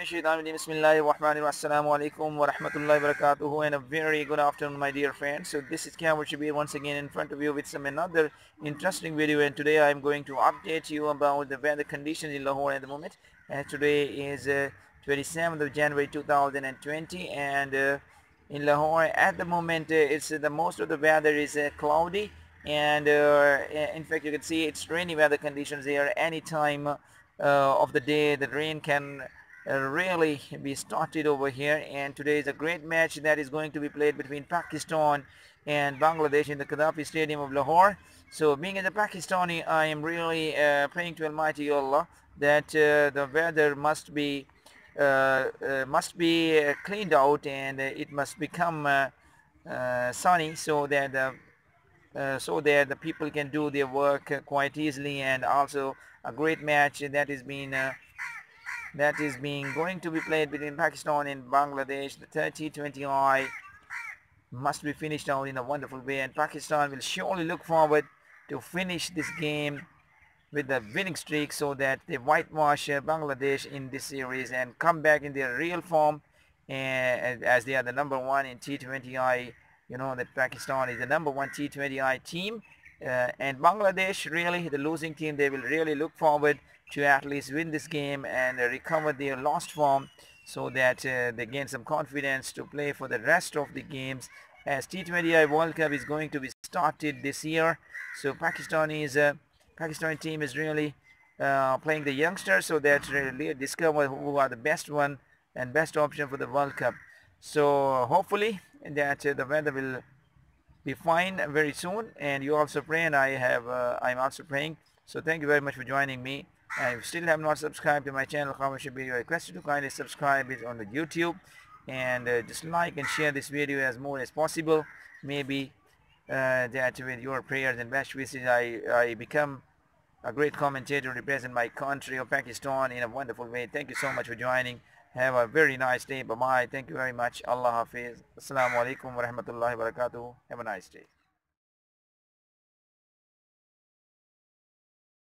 Assalamu alaikum wa rahmatullahi wa barakatuhu and a very good afternoon my dear friends. So this is Khawar Shabbir once again in front of you with some another interesting video and today I am going to update you about the weather conditions in Lahore at the moment. And today is uh, 27th of January 2020 and uh, in Lahore at the moment uh, it's uh, the most of the weather is uh, cloudy and uh, in fact you can see it's rainy weather conditions here any time of the day the rain can uh, really be started over here and today is a great match that is going to be played between Pakistan and Bangladesh in the Gaddafi Stadium of Lahore. So being as a Pakistani, I am really uh, praying to Almighty Allah that uh, the weather must be uh, uh must be uh, cleaned out and it must become sunny so that the, so that the people can do their work quite easily and also a great match that that is being that is being going to be played between Pakistan and Bangladesh. The 30-20I must be finished out in a wonderful way and Pakistan will surely look forward to finish this game with a winning streak so that they whitewash uh, Bangladesh in this series and come back in their real form and as they are the number one in T20I you know that Pakistan is the number one T20I team uh, and Bangladesh really the losing team they will really look forward to at least win this game and recover their lost form so that uh, they gain some confidence to play for the rest of the games. As T20I World Cup is going to be started this year so Pakistan is uh, Pakistani team is really uh, playing the youngsters so that really discover who are the best one and best option for the World Cup. So hopefully that uh, the weather will be fine very soon and you also pray and I have uh, I'm also praying so thank you very much for joining me if you still have not subscribed to my channel, comment should be requested to kindly subscribe it on the YouTube and uh, just like and share this video as more as possible. Maybe uh, that with your prayers and best wishes I, I become a great commentator represent my country of Pakistan in a wonderful way. Thank you so much for joining. Have a very nice day. Bye-bye. Thank you very much. Allah Hafiz. Assalamu alaikum wa rahmatullahi wa barakatuh. Have a nice day.